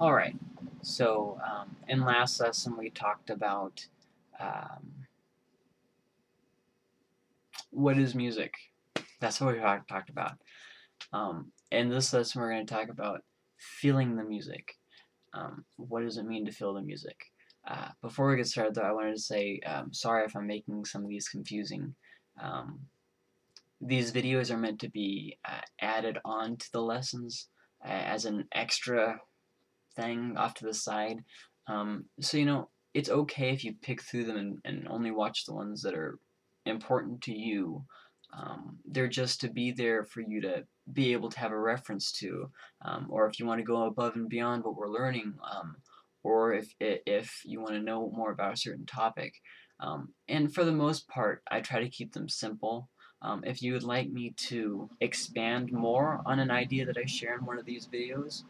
Alright, so um, in last lesson we talked about um, what is music. That's what we talked about. Um, in this lesson we're going to talk about feeling the music. Um, what does it mean to feel the music? Uh, before we get started though, I wanted to say um, sorry if I'm making some of these confusing. Um, these videos are meant to be uh, added on to the lessons uh, as an extra thing off to the side. Um, so, you know, it's okay if you pick through them and, and only watch the ones that are important to you. Um, they're just to be there for you to be able to have a reference to, um, or if you want to go above and beyond what we're learning, um, or if, if you want to know more about a certain topic. Um, and for the most part, I try to keep them simple. Um, if you would like me to expand more on an idea that I share in one of these videos,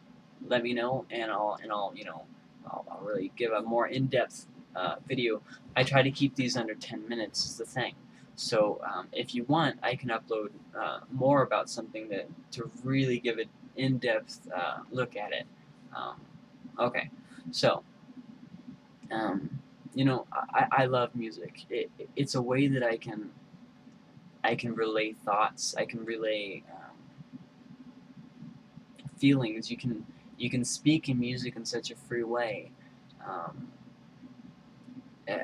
let me know and I'll and I'll you know I'll, I'll really give a more in-depth uh, video. I try to keep these under 10 minutes is the thing. So um, if you want, I can upload uh, more about something that to really give an in-depth uh, look at it. Um, okay, so um, you know I, I love music. It, it's a way that I can I can relay thoughts. I can relay um, feelings. You can you can speak in music in such a free way. Um, eh,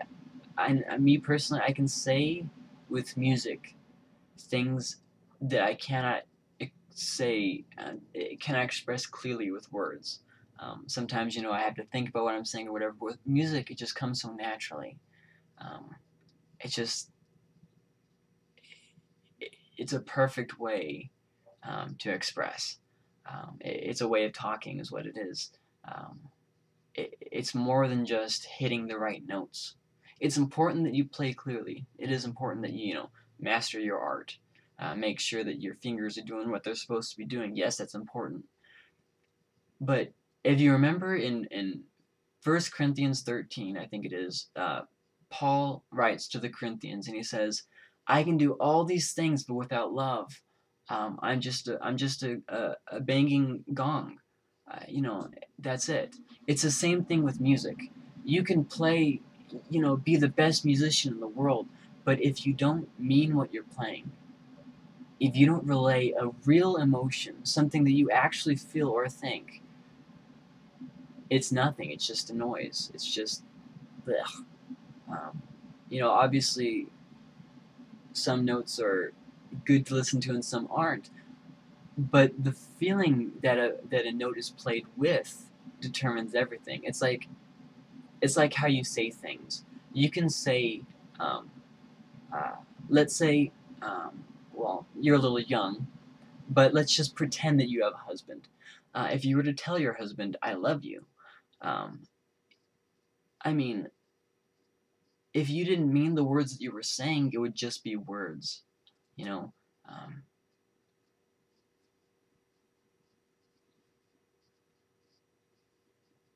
I, I, me personally, I can say with music things that I cannot say and cannot express clearly with words. Um, sometimes, you know, I have to think about what I'm saying or whatever. But with music, it just comes so naturally. Um, it just, it, it's a perfect way um, to express. Um, it, it's a way of talking is what it is. Um, it, it's more than just hitting the right notes. It's important that you play clearly. It is important that you, you know, master your art. Uh, make sure that your fingers are doing what they're supposed to be doing. Yes, that's important. But if you remember in, in 1 Corinthians 13, I think it is, uh, Paul writes to the Corinthians and he says, I can do all these things, but without love, um, I'm just a, I'm just a, a, a banging gong. Uh, you know, that's it. It's the same thing with music. You can play, you know, be the best musician in the world, but if you don't mean what you're playing, if you don't relay a real emotion, something that you actually feel or think, it's nothing. It's just a noise. It's just, um, you know, obviously, some notes are good to listen to and some aren't. But the feeling that a that a note is played with determines everything. It's like it's like how you say things. You can say, um, uh, let's say, um, well, you're a little young, but let's just pretend that you have a husband. Uh, if you were to tell your husband, "I love you," um, I mean, if you didn't mean the words that you were saying, it would just be words you know. Um,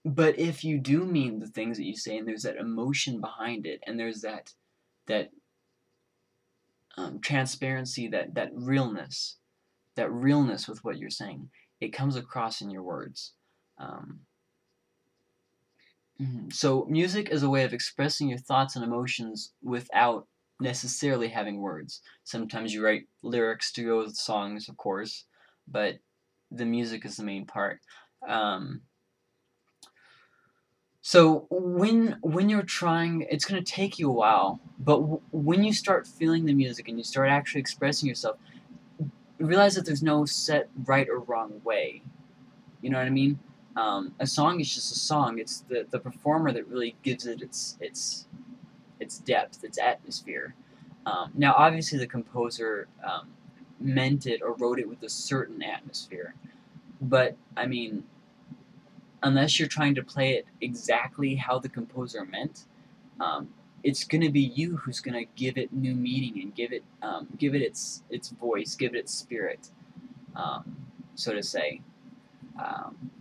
but if you do mean the things that you say, and there's that emotion behind it, and there's that that um, transparency, that that realness, that realness with what you're saying, it comes across in your words. Um, mm-hmm. so music is a way of expressing your thoughts and emotions without necessarily having words. Sometimes you write lyrics to go with songs, of course, but the music is the main part. Um, so when when you're trying, it's going to take you a while, but when you start feeling the music and you start actually expressing yourself, realize that there's no set right or wrong way. You know what I mean? Um, a song is just a song. It's the, the performer that really gives it its its its depth, its atmosphere. Um, now, obviously, the composer um, meant it or wrote it with a certain atmosphere, but I mean, unless you're trying to play it exactly how the composer meant, um, it's going to be you who's going to give it new meaning and give it um, give it its its voice, give it its spirit, um, so to say. Um,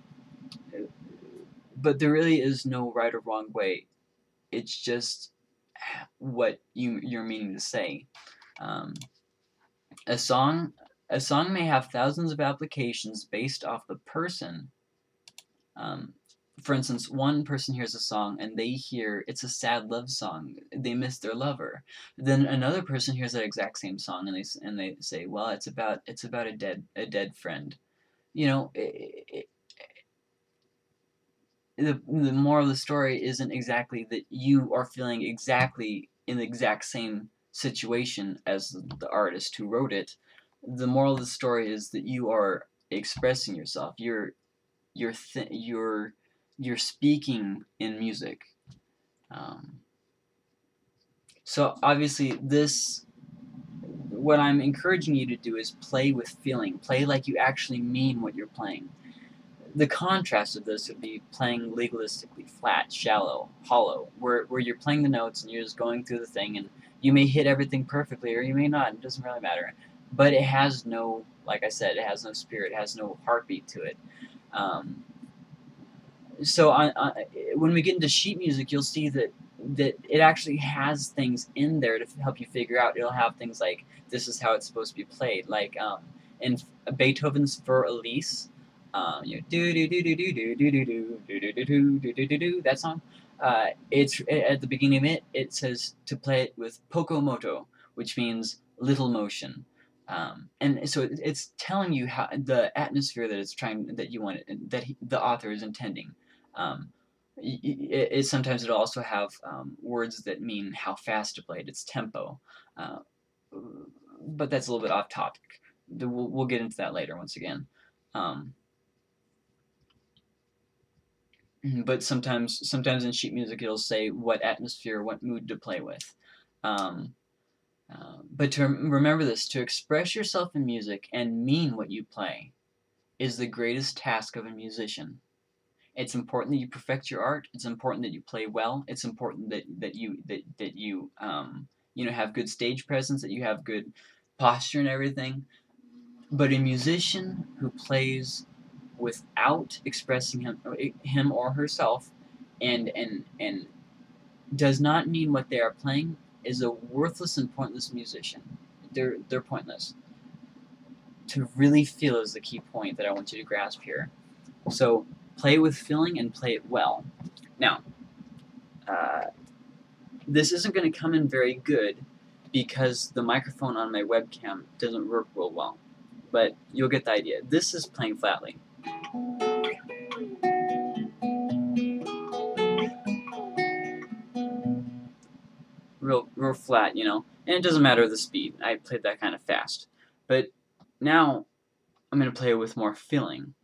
but there really is no right or wrong way. It's just what you you're meaning to say. Um, a song a song may have thousands of applications based off the person um, for instance, one person hears a song and they hear it's a sad love song. They miss their lover. Then another person hears that exact same song and they and they say, "Well, it's about it's about a dead a dead friend." You know, the the moral of the story isn't exactly that you are feeling exactly in the exact same situation as the artist who wrote it. The moral of the story is that you are expressing yourself. You're you're th- you're you're speaking in music. Um, so obviously this what I'm encouraging you to do is play with feeling. Play like you actually mean what you're playing. The contrast of this would be playing legalistically flat, shallow, hollow, where, where you're playing the notes and you're just going through the thing and you may hit everything perfectly or you may not, it doesn't really matter. But it has no, like I said, it has no spirit, it has no heartbeat to it. Um, so on, on, when we get into sheet music, you'll see that that it actually has things in there to help you figure out. It'll have things like this is how it's supposed to be played, like um, in Beethoven's Für Elise, um, you know, do do do do do do do do do do do do do do do do that song. Uh, it's at the beginning of it. It says to play it with poco moto, which means little motion. Um, and so it's telling you how the atmosphere that it's trying that you want that he, the author is intending. Um, it, it, sometimes it'll also have um, words that mean how fast to play it, its tempo. Uh, but that's a little bit off topic. We'll, we'll get into that later once again. Um, but sometimes, sometimes in sheet music it'll say what atmosphere, what mood to play with. Um, uh, but to remember this, to express yourself in music and mean what you play is the greatest task of a musician. It's important that you perfect your art. It's important that you play well. It's important that, that you that, that you um, you know have good stage presence, that you have good posture and everything. But a musician who plays without expressing him him or herself and and and does not mean what they are playing is a worthless and pointless musician. They're they're pointless. To really feel is the key point that I want you to grasp here. So play with feeling and play it well. Now, uh, this isn't going to come in very good because the microphone on my webcam doesn't work real well. But you'll get the idea. This is playing flatly. Real, real flat, you know. And it doesn't matter the speed. I played that kind of fast. But now I'm going to play with more feeling.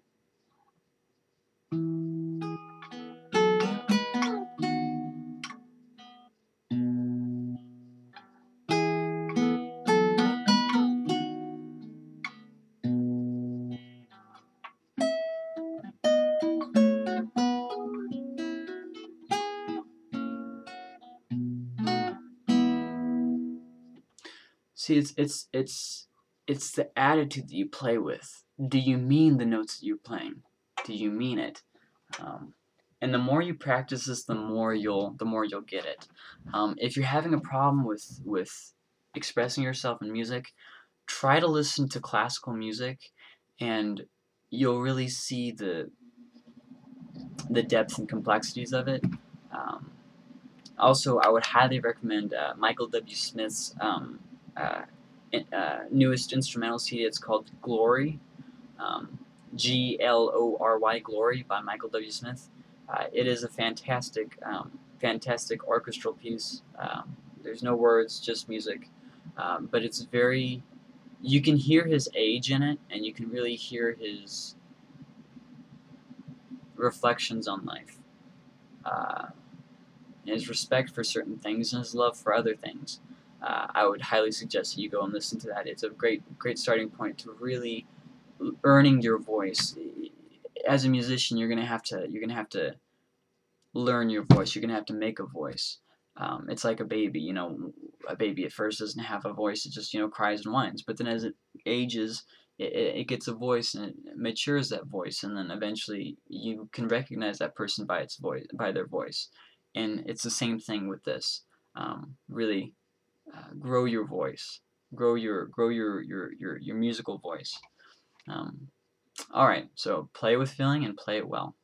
See, it's it's it's it's the attitude that you play with. Do you mean the notes that you're playing? Do you mean it? Um, and the more you practice this, the more you'll the more you'll get it. Um, if you're having a problem with with expressing yourself in music, try to listen to classical music, and you'll really see the the depth and complexities of it. Um, also, I would highly recommend uh, Michael W. Smith's um, uh, uh, newest instrumental CD. It's called Glory, um, G L O R Y Glory by Michael W. Smith. Uh, it is a fantastic, um, fantastic orchestral piece. Um, there's no words, just music, um, but it's very. You can hear his age in it, and you can really hear his reflections on life. Uh, his respect for certain things and his love for other things uh, I would highly suggest you go and listen to that. It's a great, great starting point to really earning your voice. As a musician, you're gonna have to, you're gonna have to learn your voice. You're gonna have to make a voice. Um, it's like a baby, you know. A baby at first doesn't have a voice; it just, you know, cries and whines. But then as it ages, it, it gets a voice and it matures that voice, and then eventually you can recognize that person by its voice, by their voice. And it's the same thing with this. Um, really uh, grow your voice, grow your grow your your your, your musical voice. Um, all right, so play with feeling and play it well.